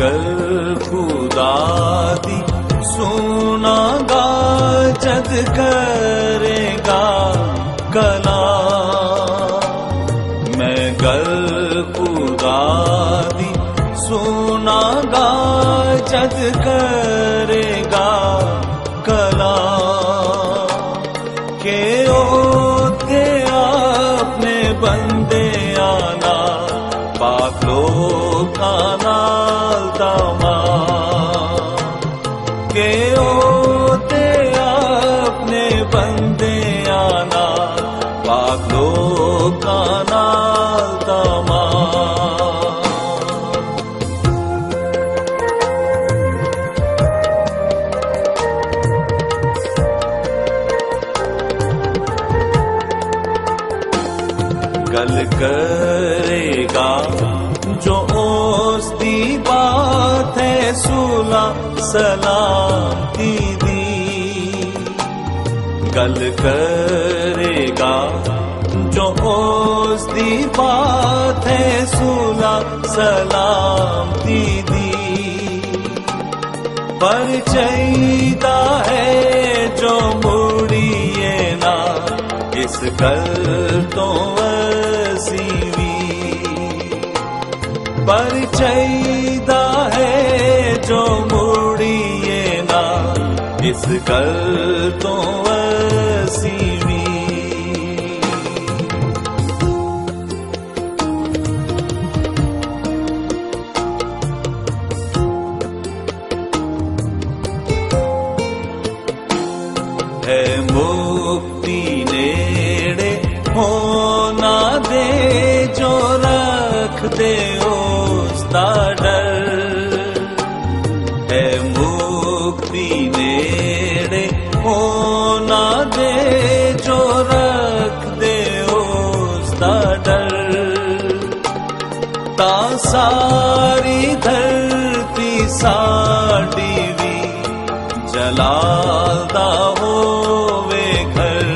गल खुदादी सुनागा जग करेगा कला। मैं गल खुदादी सुनागा जग करेगा गल करेगा। जो उसकी बात है सुला सलामती दी। गल करेगा। जो उसकी बात है सुला सलामती दी। पर चाहिदा है जो मुड़िए ना, इस गल तो ਪਰਚਈ ਦਾ ਹੈ ਜੋ ਮੁੜੀਏ ਨਾ। ਇਸ ਗੱਲ ਤੋਂ नेड़े होना दे जो रख दे उसका डर ता सारी धरती साड़ी भी जलादा होवे घर।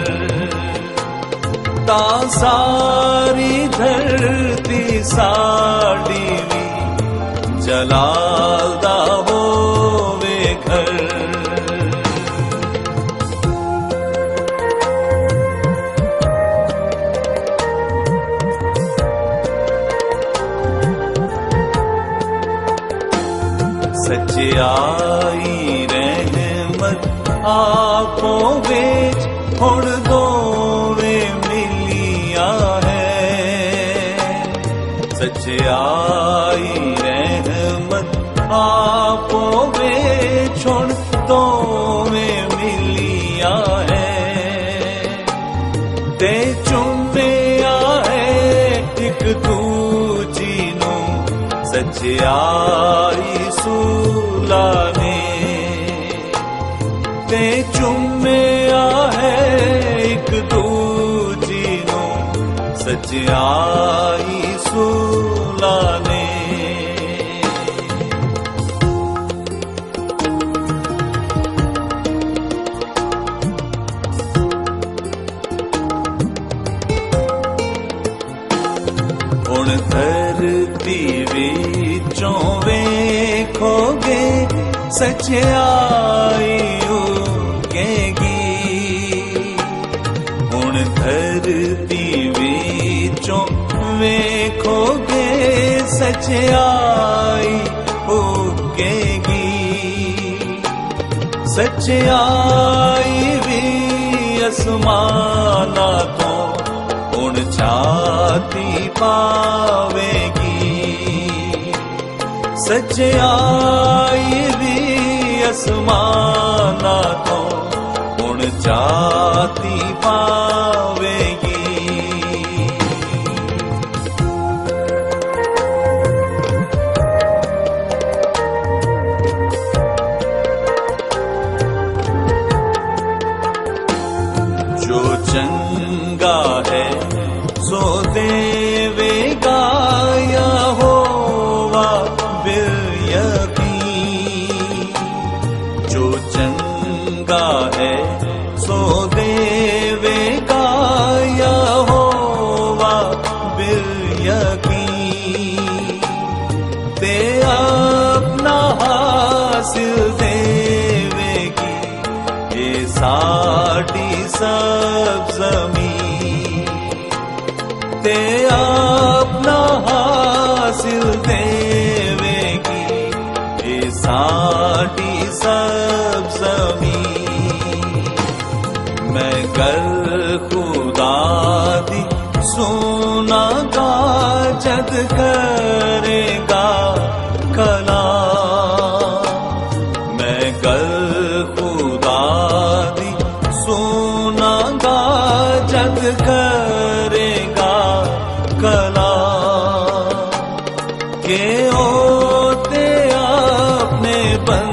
ता सारी धरती साड़ी भी जलादा ਸਚਾਈ ਰਹਿਮਤ ਆਪੋ ਵਿੱਚ ਹੁਣ ਦੋਵੇਂ ਮਿਲਿਆ ਹੈ। ਸਚਾਈ ਰਹਿਮਤ ਆਪੋ ਵਿੱਚ ਹੁਣ ਦੋਵੇਂ ਮਿਲਿਆ ਹੈ। ਤੇ ਚੁੰਮਿਆ ਹੈ ਇੱਕ ਦੂਜੇ ਰਚਿਆਈ ਸੂਲਾ ਨੇ ਤੇ ਚੁੰਮਿਆ ਹੈ ਇੱਕ ਦੂਜੀ ਨੂੰ। ਸਚਿਆਈ ਸੂਲਾ सच आयो कैगी हुन धरती वेचो वेखोगे सच आई हो कैगी सच आई वे असमाना तो हुन छाती पावेगी। सच आई मा पु पा ते अपना हासिल देवेगी। ये साटी सब जमी मैं कर खुदा दी सोना का जद करेगा बन